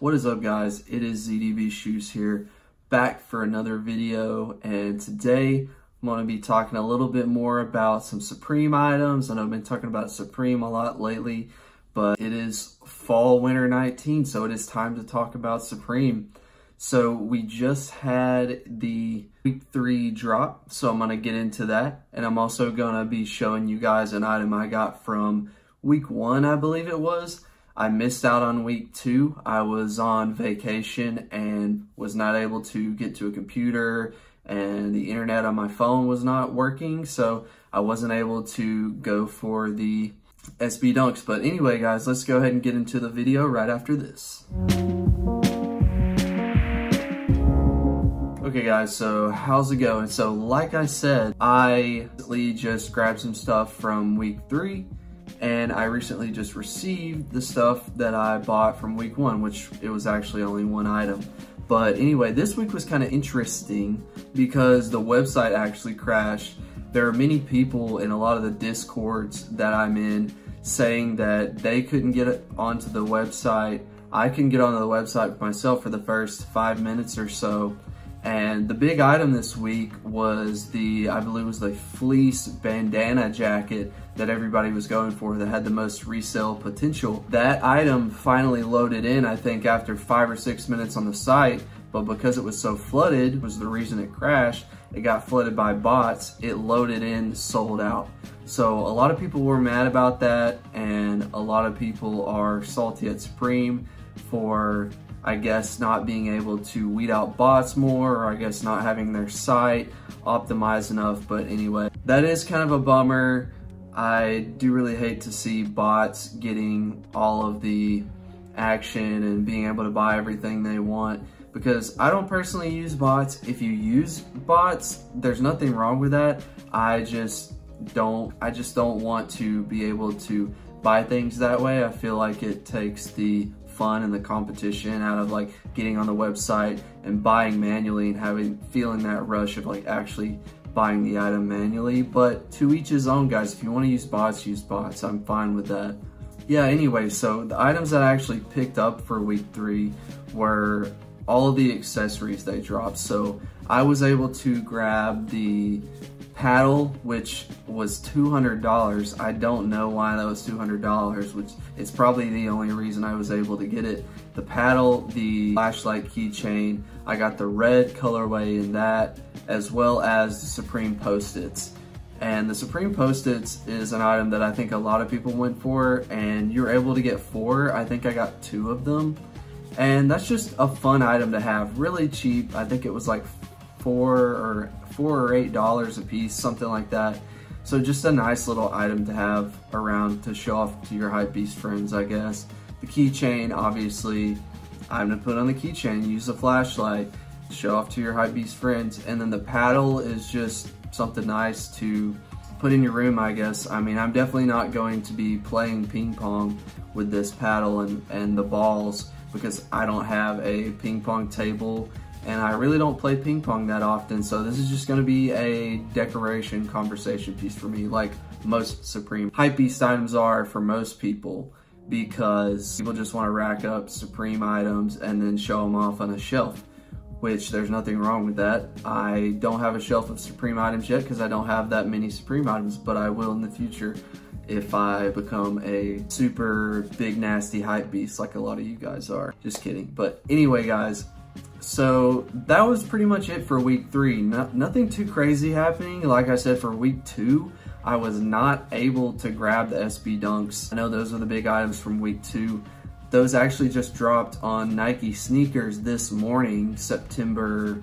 What is up guys? It is ZDB Shoes here, back for another video and today I'm going to be talking a little bit more about some Supreme items. I know I've been talking about Supreme a lot lately, but it is fall winter 19 so it is time to talk about Supreme. So we just had the week three drop, so I'm going to get into that and I'm also going to be showing you guys an item I got from week one I believe it was I missed out on week two. I was on vacation and was not able to get to a computer and the internet on my phone was not working. So I wasn't able to go for the SB Dunks. But anyway, guys, let's go ahead and get into the video right after this. Okay guys, so how's it going? So like I said, I just grabbed some stuff from week three and I recently just received the stuff that I bought from week one, which it was actually only one item. But anyway, this week was kind of interesting because the website actually crashed. There are many people in a lot of the discords that I'm in saying that they couldn't get onto the website. I can get onto the website myself for the first five minutes or so and the big item this week was the, I believe was the fleece bandana jacket that everybody was going for that had the most resale potential. That item finally loaded in, I think after five or six minutes on the site, but because it was so flooded was the reason it crashed. It got flooded by bots, it loaded in, sold out. So a lot of people were mad about that and a lot of people are salty at Supreme for I guess not being able to weed out bots more, or I guess not having their site optimized enough. But anyway, that is kind of a bummer. I do really hate to see bots getting all of the action and being able to buy everything they want because I don't personally use bots. If you use bots, there's nothing wrong with that. I just don't I just don't want to be able to buy things that way. I feel like it takes the fun and the competition out of like getting on the website and buying manually and having feeling that rush of like actually buying the item manually. But to each his own, guys. If you want to use bots, use bots. I'm fine with that. Yeah, anyway, so the items that I actually picked up for week three were all of the accessories they dropped. So I was able to grab the paddle, which was $200. I don't know why that was $200, which it's probably the only reason I was able to get it. The paddle, the flashlight keychain, I got the red colorway in that, as well as the Supreme Post-its. And the Supreme Post-its is an item that I think a lot of people went for, and you're able to get four. I think I got two of them. And that's just a fun item to have, really cheap. I think it was like four or four or eight dollars a piece, something like that. So just a nice little item to have around to show off to your hypebeast friends, I guess. The keychain, obviously, I'm gonna put on the keychain, use a flashlight, show off to your hypebeast friends. And then the paddle is just something nice to put in your room, I guess. I mean, I'm definitely not going to be playing ping pong with this paddle and, and the balls because I don't have a ping pong table and I really don't play ping pong that often, so this is just gonna be a decoration conversation piece for me, like most Supreme Hypebeast items are for most people, because people just wanna rack up Supreme items and then show them off on a shelf, which there's nothing wrong with that. I don't have a shelf of Supreme items yet because I don't have that many Supreme items, but I will in the future if I become a super big nasty hype beast like a lot of you guys are. Just kidding. But anyway, guys, so that was pretty much it for week three. No, nothing too crazy happening. Like I said, for week two, I was not able to grab the SB Dunks. I know those are the big items from week two. Those actually just dropped on Nike sneakers this morning, September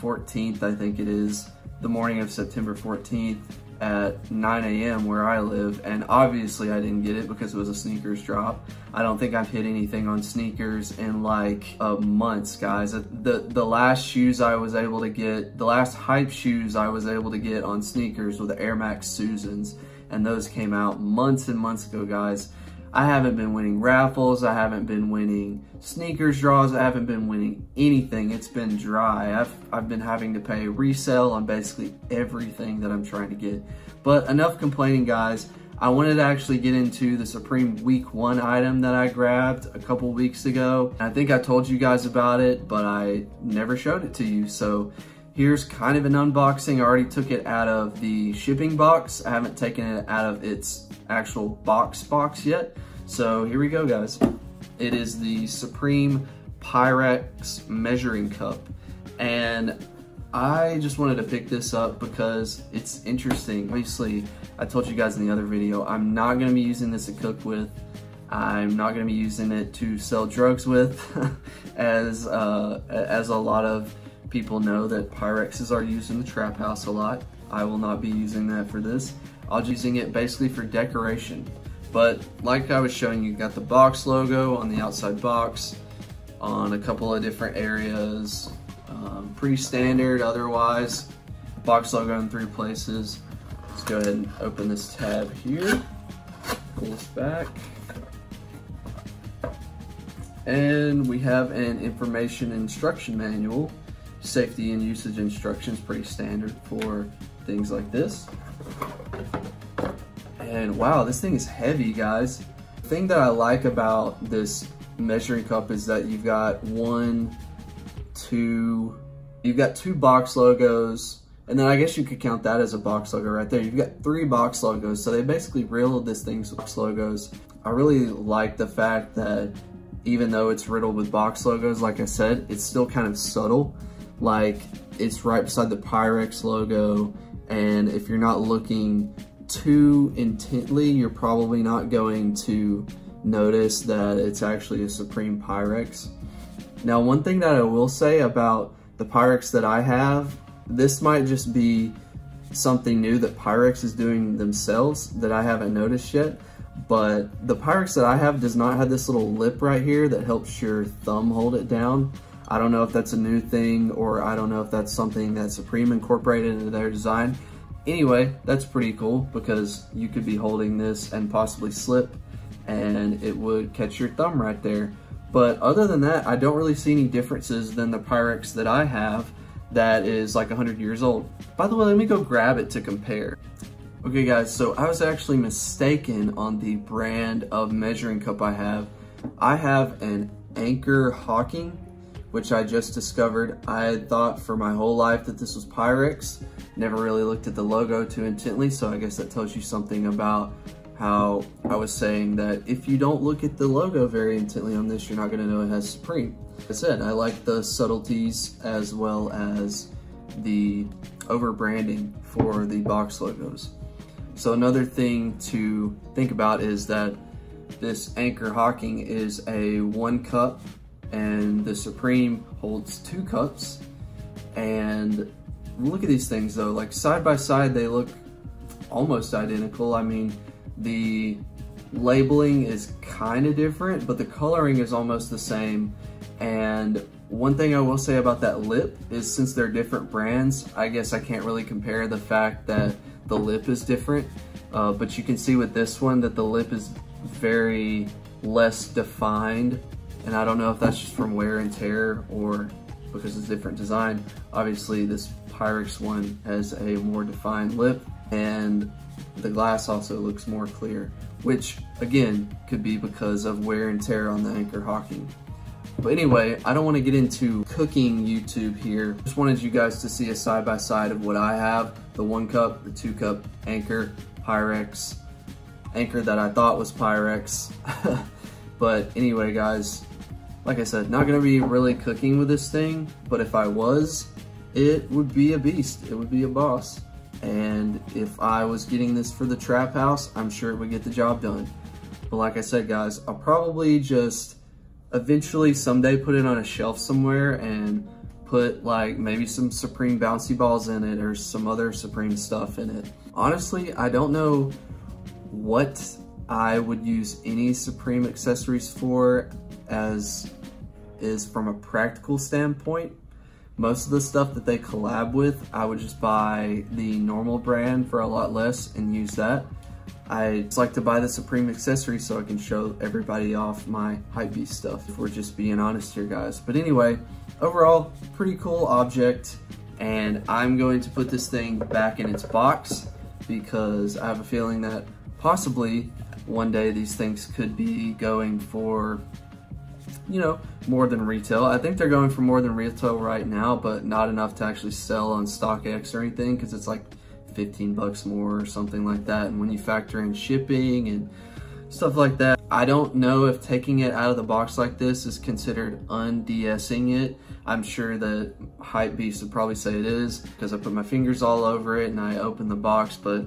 14th, I think it is. The morning of September 14th at 9 a.m. where I live, and obviously I didn't get it because it was a sneakers drop. I don't think I've hit anything on sneakers in like uh, months, guys. The, the last shoes I was able to get, the last hype shoes I was able to get on sneakers were the Air Max Susans, and those came out months and months ago, guys. I haven't been winning raffles. I haven't been winning sneakers draws. I haven't been winning anything. It's been dry. I've, I've been having to pay resale on basically everything that I'm trying to get. But enough complaining, guys. I wanted to actually get into the Supreme Week 1 item that I grabbed a couple weeks ago. I think I told you guys about it, but I never showed it to you. So here's kind of an unboxing. I already took it out of the shipping box. I haven't taken it out of its actual box box yet. So here we go, guys. It is the Supreme Pyrex measuring cup. And I just wanted to pick this up because it's interesting. Obviously, I told you guys in the other video, I'm not gonna be using this to cook with. I'm not gonna be using it to sell drugs with, as, uh, as a lot of people know that Pyrexes are used in the trap house a lot. I will not be using that for this. I'll be using it basically for decoration. But like I was showing you, got the box logo on the outside box on a couple of different areas. Um, pretty standard otherwise. Box logo in three places. Let's go ahead and open this tab here. Pull this back. And we have an information instruction manual. Safety and usage instructions, pretty standard for things like this. And wow, this thing is heavy, guys. The thing that I like about this measuring cup is that you've got one, two, you've got two box logos, and then I guess you could count that as a box logo right there. You've got three box logos, so they basically riddled this thing's box logos. I really like the fact that even though it's riddled with box logos, like I said, it's still kind of subtle. Like, it's right beside the Pyrex logo, and if you're not looking too intently, you're probably not going to notice that it's actually a Supreme Pyrex. Now, one thing that I will say about the Pyrex that I have, this might just be something new that Pyrex is doing themselves that I haven't noticed yet, but the Pyrex that I have does not have this little lip right here that helps your thumb hold it down. I don't know if that's a new thing or I don't know if that's something that Supreme incorporated into their design. Anyway, that's pretty cool because you could be holding this and possibly slip and it would catch your thumb right there. But other than that, I don't really see any differences than the Pyrex that I have that is like 100 years old. By the way, let me go grab it to compare. Okay guys, so I was actually mistaken on the brand of measuring cup I have. I have an Anchor Hocking, which I just discovered. I had thought for my whole life that this was Pyrex. Never really looked at the logo too intently, so I guess that tells you something about how I was saying that if you don't look at the logo very intently on this, you're not gonna know it has Supreme. I said, I like the subtleties as well as the over branding for the box logos. So another thing to think about is that this Anchor Hocking is a one cup and the Supreme holds two cups. And look at these things though, like side by side, they look almost identical. I mean, the labeling is kind of different, but the coloring is almost the same. And one thing I will say about that lip is since they're different brands, I guess I can't really compare the fact that the lip is different. Uh, but you can see with this one that the lip is very less defined. And I don't know if that's just from wear and tear or because it's a different design. Obviously this Pyrex one has a more defined lip and the glass also looks more clear, which again, could be because of wear and tear on the Anchor Hocking. But anyway, I don't want to get into cooking YouTube here. Just wanted you guys to see a side-by-side -side of what I have. The one cup, the two cup Anchor, Pyrex, Anchor that I thought was Pyrex. but anyway, guys, like I said, not gonna be really cooking with this thing, but if I was, it would be a beast. It would be a boss. And if I was getting this for the trap house, I'm sure it would get the job done. But like I said, guys, I'll probably just eventually someday put it on a shelf somewhere and put like maybe some Supreme bouncy balls in it or some other Supreme stuff in it. Honestly, I don't know what I would use any Supreme accessories for as is from a practical standpoint. Most of the stuff that they collab with, I would just buy the normal brand for a lot less and use that. I just like to buy the Supreme accessory so I can show everybody off my Hypebeast stuff, if we're just being honest here, guys. But anyway, overall, pretty cool object, and I'm going to put this thing back in its box because I have a feeling that possibly one day these things could be going for you know, more than retail. I think they're going for more than retail right now, but not enough to actually sell on StockX or anything because it's like 15 bucks more or something like that. And when you factor in shipping and stuff like that, I don't know if taking it out of the box like this is considered undsing it. I'm sure that Hypebeast would probably say it is because I put my fingers all over it and I opened the box. But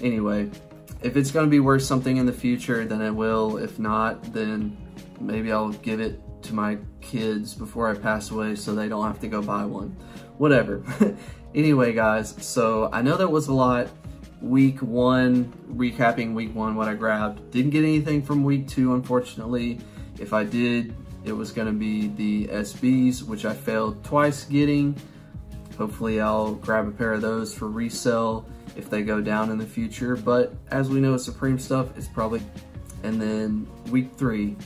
anyway, if it's going to be worth something in the future, then it will. If not, then maybe I'll give it to my kids before I pass away so they don't have to go buy one. Whatever. anyway, guys, so I know that was a lot. Week one, recapping week one, what I grabbed. Didn't get anything from week two, unfortunately. If I did, it was gonna be the SBs, which I failed twice getting. Hopefully I'll grab a pair of those for resale if they go down in the future. But as we know, Supreme stuff, it's probably, and then week three,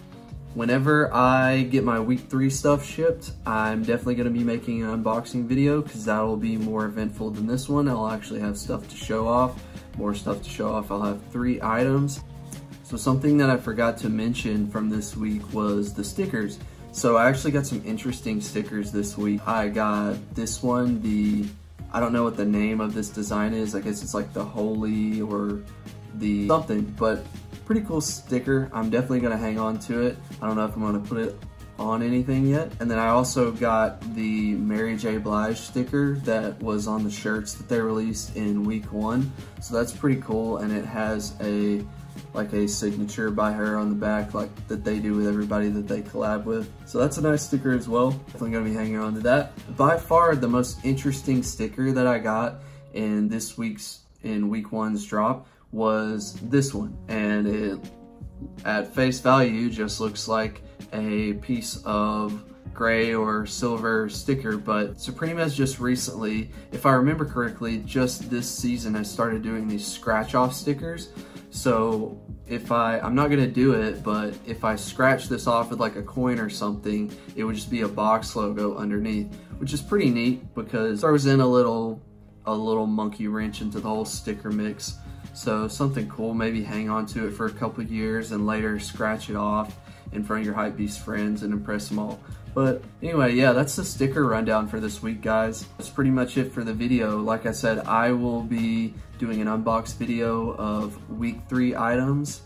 Whenever I get my week three stuff shipped, I'm definitely gonna be making an unboxing video because that will be more eventful than this one. I'll actually have stuff to show off, more stuff to show off. I'll have three items. So something that I forgot to mention from this week was the stickers. So I actually got some interesting stickers this week. I got this one, the, I don't know what the name of this design is. I guess it's like the holy or the something, but pretty cool sticker. I'm definitely gonna hang on to it. I don't know if I'm gonna put it on anything yet. And then I also got the Mary J. Blige sticker that was on the shirts that they released in week one. So that's pretty cool and it has a like a signature by her on the back like that they do with everybody that they collab with. So that's a nice sticker as well. Definitely gonna be hanging on to that. By far the most interesting sticker that I got in this week's in week one's drop was this one. And it, at face value, just looks like a piece of gray or silver sticker, but Supreme has just recently, if I remember correctly, just this season has started doing these scratch off stickers. So if I, I'm not gonna do it, but if I scratch this off with like a coin or something, it would just be a box logo underneath, which is pretty neat because it throws in a little, a little monkey wrench into the whole sticker mix. So something cool, maybe hang on to it for a couple years and later scratch it off in front of your Hypebeast friends and impress them all. But anyway, yeah, that's the sticker rundown for this week, guys. That's pretty much it for the video. Like I said, I will be doing an unbox video of week three items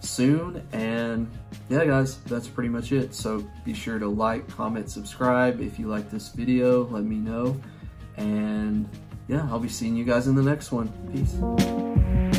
soon. And yeah, guys, that's pretty much it. So be sure to like, comment, subscribe. If you like this video, let me know. And yeah, I'll be seeing you guys in the next one. Peace.